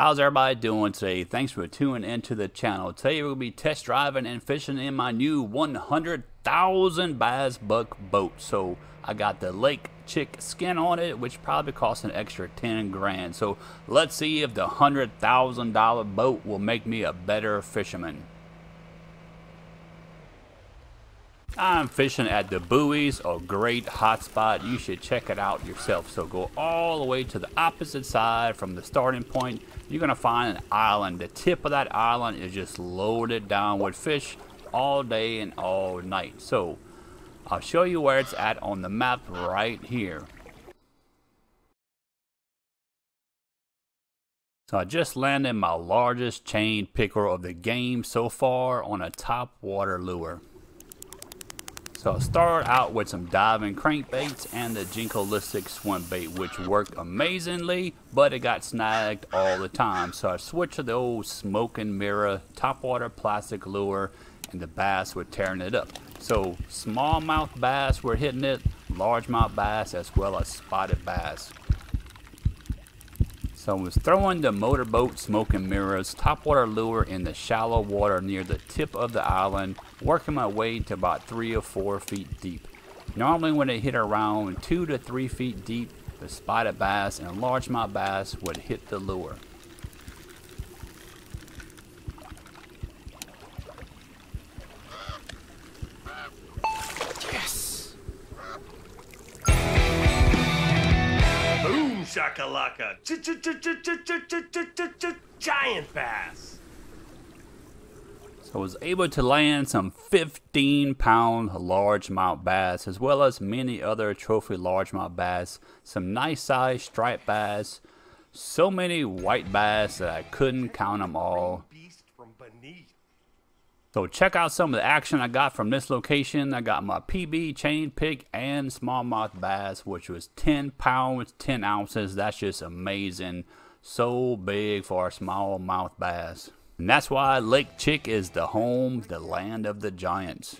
How's everybody doing today? Thanks for tuning into the channel. Today we'll be test driving and fishing in my new 100,000 bass buck boat. So I got the Lake Chick skin on it, which probably costs an extra 10 grand. So let's see if the $100,000 boat will make me a better fisherman. I'm fishing at the buoys, a great hotspot. You should check it out yourself. So go all the way to the opposite side from the starting point. You're going to find an island. The tip of that island is just loaded down with fish all day and all night. So I'll show you where it's at on the map right here. So I just landed my largest chain pickerel of the game so far on a top water lure. So I started out with some diving crankbaits and the Jinkolistic swim bait, which worked amazingly, but it got snagged all the time. So I switched to the old smoke and mirror topwater plastic lure, and the bass were tearing it up. So smallmouth bass were hitting it, largemouth bass, as well as spotted bass. So I was throwing the motorboat smoke and mirrors topwater lure in the shallow water near the tip of the island, working my way to about three or four feet deep. Normally when it hit around two to three feet deep, the spotted bass and largemouth bass would hit the lure. Shakalaka. Giant bass. So I was able to land some 15 pound largemouth bass as well as many other trophy largemouth bass, some nice sized striped bass, so many white bass that I couldn't count them all. So check out some of the action I got from this location. I got my PB chain pig and smallmouth bass, which was 10 pounds, 10 ounces. That's just amazing. So big for a smallmouth bass. And that's why Lake Chick is the home, the land of the giants.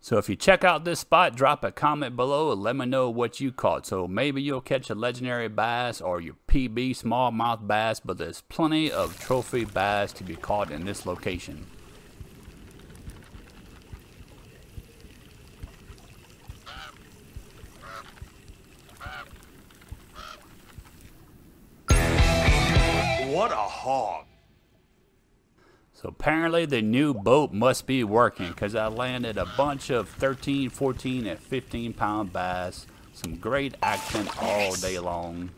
So if you check out this spot, drop a comment below and let me know what you caught. So maybe you'll catch a legendary bass or your PB smallmouth bass, but there's plenty of trophy bass to be caught in this location. What a hog. So apparently the new boat must be working because I landed a bunch of 13, 14, and 15 pound bass. Some great action all day long.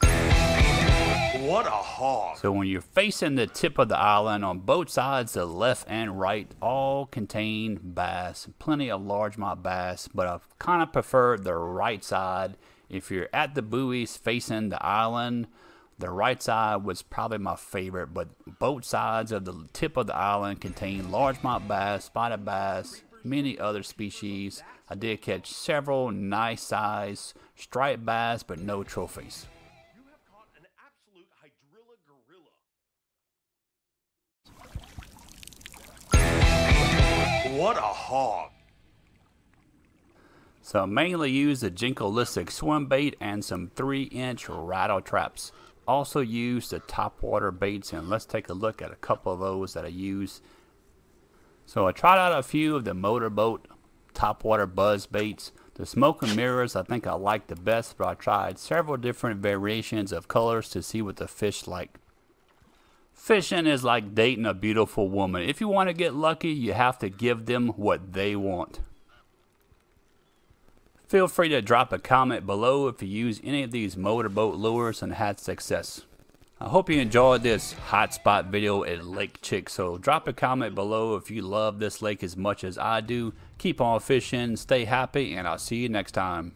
What a hog. So when you're facing the tip of the island on both sides, the left and right, all contain bass. Plenty of largemouth bass, but I kind of prefer the right side. If you're at the buoys facing the island, the right side was probably my favorite, but both sides of the tip of the island contain largemouth bass, spotted bass, many other species. I did catch several nice size striped bass, but no trophies. You have caught an absolute hydrilla gorilla. What a hog. So I mainly use the Jinkolistic swim bait and some 3 inch rattle traps also use the top water baits and let's take a look at a couple of those that I use. So I tried out a few of the motorboat top water buzz baits. The smoke and mirrors I think I like the best but I tried several different variations of colors to see what the fish like. Fishing is like dating a beautiful woman. If you want to get lucky you have to give them what they want. Feel free to drop a comment below if you use any of these motorboat lures and had success. I hope you enjoyed this hotspot video at Lake Chick. So drop a comment below if you love this lake as much as I do. Keep on fishing, stay happy, and I'll see you next time.